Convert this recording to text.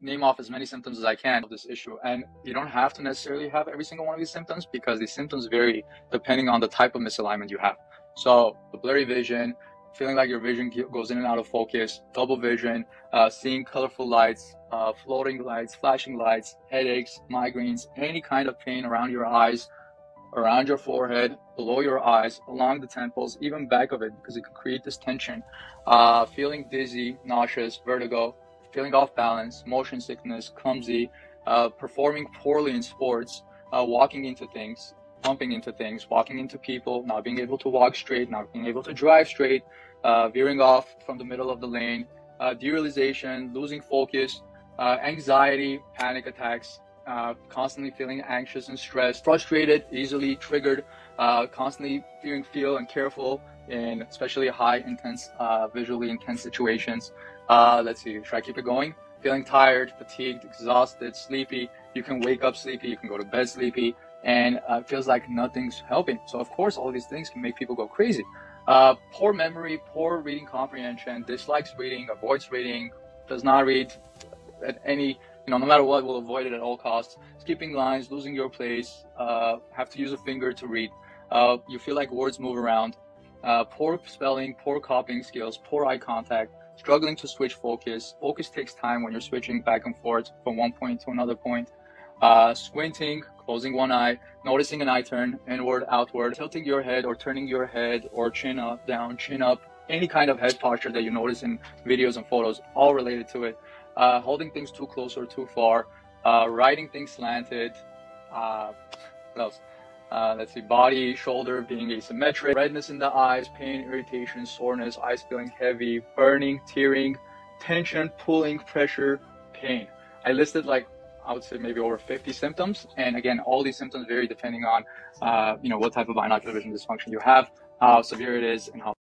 name off as many symptoms as I can of this issue. And you don't have to necessarily have every single one of these symptoms because these symptoms vary depending on the type of misalignment you have. So the blurry vision, feeling like your vision goes in and out of focus, double vision, uh, seeing colorful lights, uh, floating lights, flashing lights, headaches, migraines, any kind of pain around your eyes, around your forehead, below your eyes, along the temples, even back of it, because it can create this tension. Uh, feeling dizzy, nauseous, vertigo, feeling off balance, motion sickness, clumsy, uh, performing poorly in sports, uh, walking into things, bumping into things, walking into people, not being able to walk straight, not being able to drive straight, uh, veering off from the middle of the lane, uh, derealization, losing focus, uh, anxiety, panic attacks, uh, constantly feeling anxious and stressed, frustrated, easily triggered, uh, constantly feeling feel and careful in especially high intense, uh, visually intense situations. Uh, let's see, should I keep it going? Feeling tired, fatigued, exhausted, sleepy. You can wake up sleepy, you can go to bed sleepy, and uh, it feels like nothing's helping. So of course, all these things can make people go crazy. Uh, poor memory, poor reading comprehension, dislikes reading, avoids reading, does not read at any you know, no matter what, we'll avoid it at all costs. Skipping lines, losing your place, uh, have to use a finger to read. Uh, you feel like words move around. Uh, poor spelling, poor copying skills, poor eye contact, struggling to switch focus. Focus takes time when you're switching back and forth from one point to another point. Uh, squinting, closing one eye, noticing an eye turn, inward, outward, tilting your head or turning your head or chin up, down, chin up, any kind of head posture that you notice in videos and photos, all related to it uh, holding things too close or too far, uh, riding things slanted, uh, what else? Uh, let's see, body, shoulder being asymmetric, redness in the eyes, pain, irritation, soreness, eyes feeling heavy, burning, tearing, tension, pulling, pressure, pain. I listed like I would say maybe over 50 symptoms, and again, all these symptoms vary depending on uh, you know what type of binocular vision dysfunction you have, how severe it is, and how